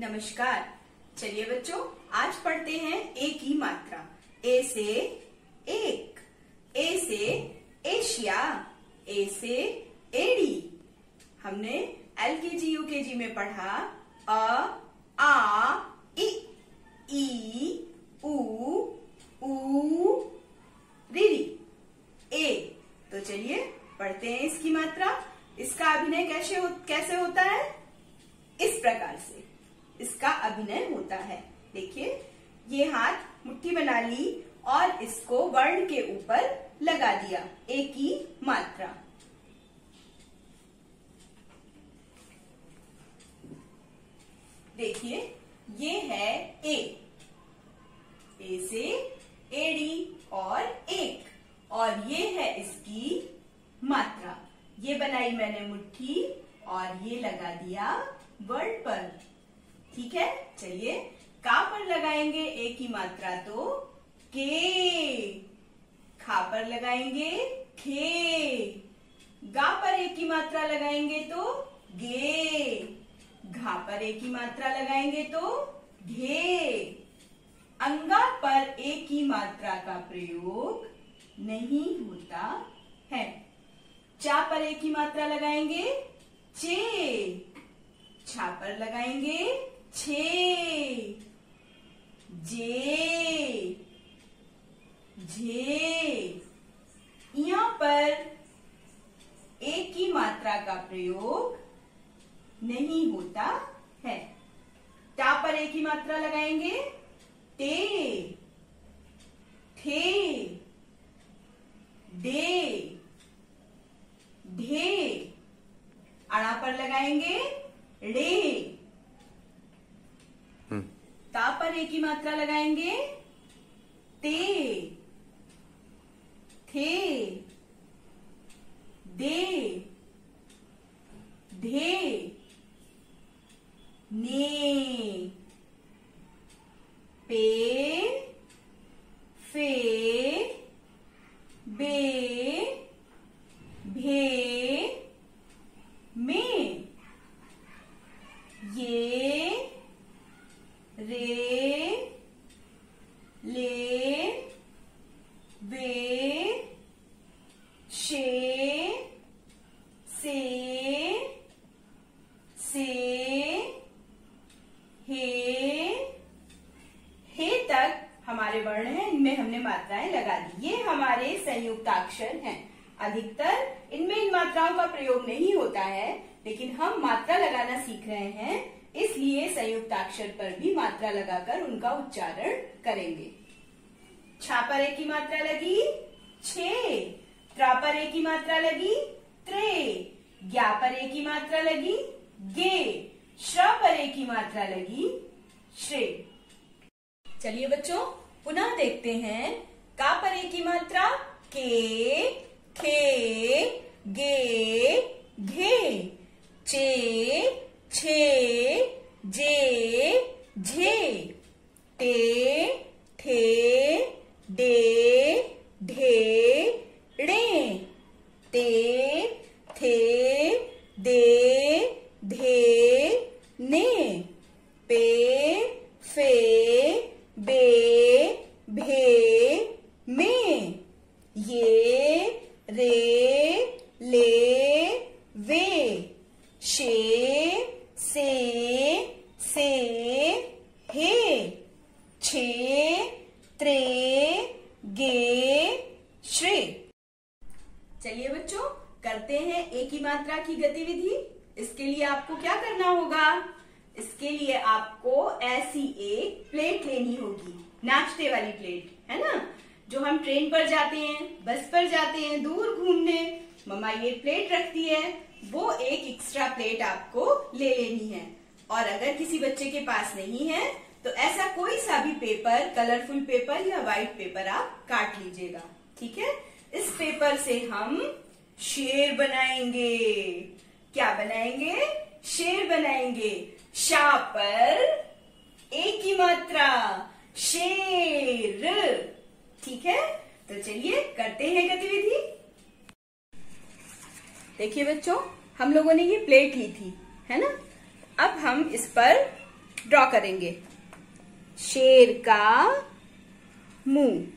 नमस्कार। चलिए बच्चों आज पढ़ते हैं ए की मात्रा। ए से एक ए से एशिया ए से एडी। हमने एल के जी यू के जी में पढ़ा अ आ इ ई उ ए। तो चलिए पढ़ते हैं इसकी मात्रा। इसका अभिनय कैसे हो, कैसे होता है? इस प्रकार से। इसका अभिनय होता है। देखिए, ये हाथ मुट्ठी बना ली और इसको वर्ण के ऊपर लगा दिया ए की मात्रा। देखिए, ये है ए ए से एडी और एक। और ये है इसकी मात्रा। ये बनाई मैंने मुट्ठी और ये लगा दिया वर्ड पर। ठीक है? चलिए, का पर लगाएँगे ए की मात्रा तो के खा पर लगाएँगे खे गा पर ए की मात्रा लगाएँगे तो गे घा पर ए की मात्रा लगाएँगे तो घे अंगा पर ए की मात्रा का प्रयोग नहीं होता है। चा पर ए की मात्रा लगाएँगे चे छा पर लगाएँगे छे, जे झे यहाँ पर एक की मात्रा का प्रयोग नहीं होता है। टा पर एक ही मात्रा लगाएँगे। टे थे डे, ढे। अड़ा पर लगाएँगे। रे। ता पर एक ही मात्रा लगाएँगे? ते। थे। दे। धे ने पे फे बे भे में ये रे ले वे शे से से हे हे तक हमारे वर्ण हैं इनमें हमने मात्राएँ लगा दी ये हमारे संयुक्ताक्षर हैं। अधिकतर इनमें इन मात्राओं का प्रयोग नहीं होता है, लेकिन हम मात्रा लगाना सीख रहे हैं, इसलिए संयुक्ताक्षर पर भी मात्रा लगाकर उनका उच्चारण करेंगे। छा पर की मात्रा लगी, छे। त्रा पर की मात्रा लगी, त्रे। ज्ञा पर की मात्रा लगी, गे। श्र पर की मात्रा लगी, श्रे। चलिए बच्चों, पुनः देखते हैं का पर एक की मात्रा के खे गे घे चे छे जे झे टे ठे डे ढे ड़े ते थे दे धे ने पे फे बे भे में ये रे ले वे शे से से हे छे त्रे गे श्रे चलिए बच्चों, करते हैं एक ही मात्रा की गतिविधि। इसके लिए आपको क्या करना होगा? इसके लिए आपको ऐसी एक प्लेट लेनी होगी। नाचते वाली प्लेट है ना? जो हम ट्रेन पर जाते हैं बस पर जाते हैं, दूर घूमने। मम्मा ये प्लेट रखती है। वो एक एक्स्ट्रा प्लेट आपको ले लेनी है। और अगर किसी बच्चे के पास नहीं है तो ऐसा कोई सा भी पेपर कलरफुल पेपर या व्हाइट पेपर आप काट लीजिएगा। ठीक है? इस पेपर से हम शेर बनाएँगे। क्या बनाएँगे? शेर बनाएँगे। शा पर एक ही मात्रा। शेर। ठीक है? तो चलिए करते हैं गतिविधि। देखिए बच्चों, हम लोगों ने ये प्लेट ली थी, है ना? अब हम इस पर ड्रॉ करेंगे। शेर का मुँह।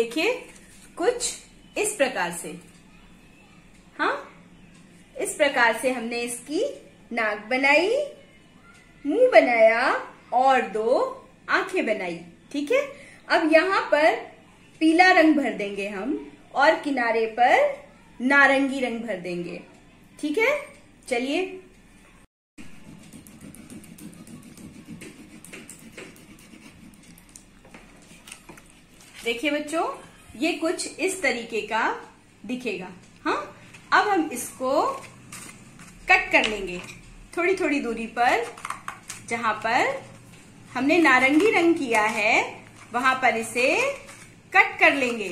देखिए, कुछ इस प्रकार से। हाँ? इस प्रकार से हमने इसकी नाक बनाई, मुँह बनाया और दो आँखें बनाई, ठीक है? अब यहाँ पर पीला रंग भर देंगे हम और किनारे पर नारंगी रंग भर देंगे, ठीक है? चलिए देखिए बच्चों, ये कुछ इस तरीके का दिखेगा। हाँ? अब हम इसको कट कर लेंगे। थोड़ी थोड़ी दूरी पर, जहाँ पर हमने नारंगी रंग किया है, वहाँ पर इसे कट कर लेंगे।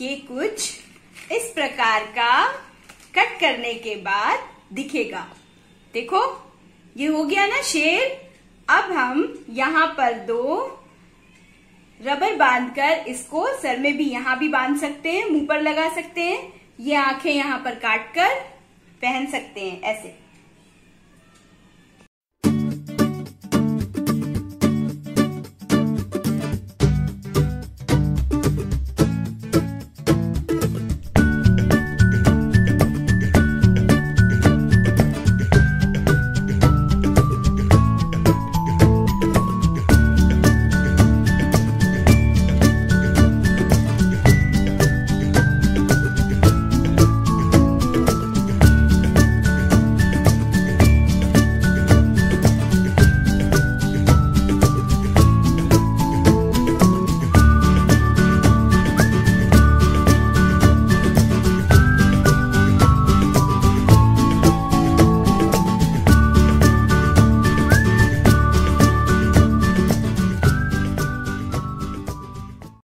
ये कुछ इस प्रकार का कट करने के बाद दिखेगा। देखो, ये हो गया ना शेर। अब हम यहाँ पर दो रबर बांधकर इसको सर में भी यहाँ भी बाँध सकते हैं, मुँह पर लगा सकते हैं। ये आँखें यहाँ पर काट कर पहन सकते हैं, ऐसे।